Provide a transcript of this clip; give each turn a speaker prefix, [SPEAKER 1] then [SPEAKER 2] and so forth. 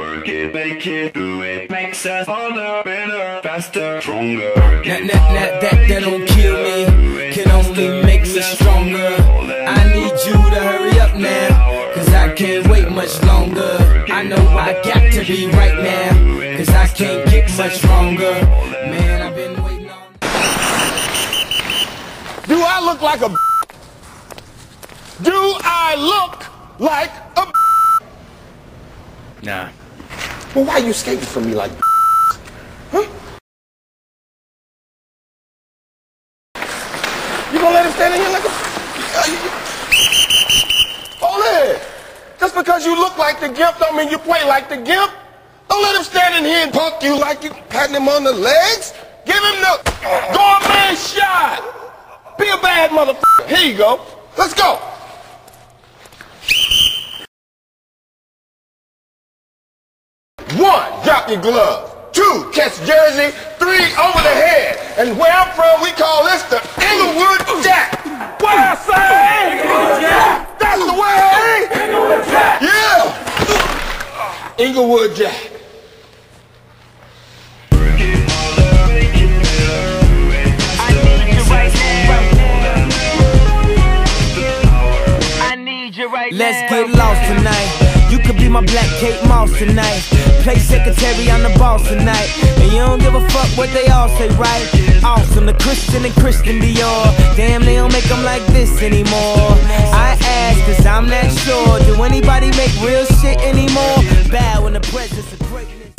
[SPEAKER 1] Work it, make it, do it, makes us harder, better, faster, stronger.
[SPEAKER 2] That, that, that, that, that don't kill me, can only make us stronger. I need you to hurry up now, cause I can't wait much longer. I know I got to be right now, cause I can't get much stronger. Man, I've been waiting on.
[SPEAKER 3] Do I look like a Do I look like a
[SPEAKER 4] Nah.
[SPEAKER 3] Well, why are you escaping from me like Huh? You gonna let him stand in here like a Hold it! Just because you look like the gimp don't mean you play like the gimp. Don't let him stand in here and punk you like you patting him on the legs. Give him the go, gourmet shot. Be a bad motherfucker. Here you go. Let's go. One, drop your glove. Two, catch jersey. Three, over the head. And where I'm from, we call this the Inglewood Jack. What I say? Inglewood Jack. That's the way. Inglewood Jack. Yeah. Inglewood Jack.
[SPEAKER 2] Let's get lost tonight. You could be my black Kate Moss tonight. Play secretary on the boss tonight. And you don't give a fuck what they all say, right? Awesome, the Christian and Christian Dior. Damn, they don't make them like this anymore. I ask, cause I'm not sure. Do anybody make real shit anymore? Bad when the presence of great.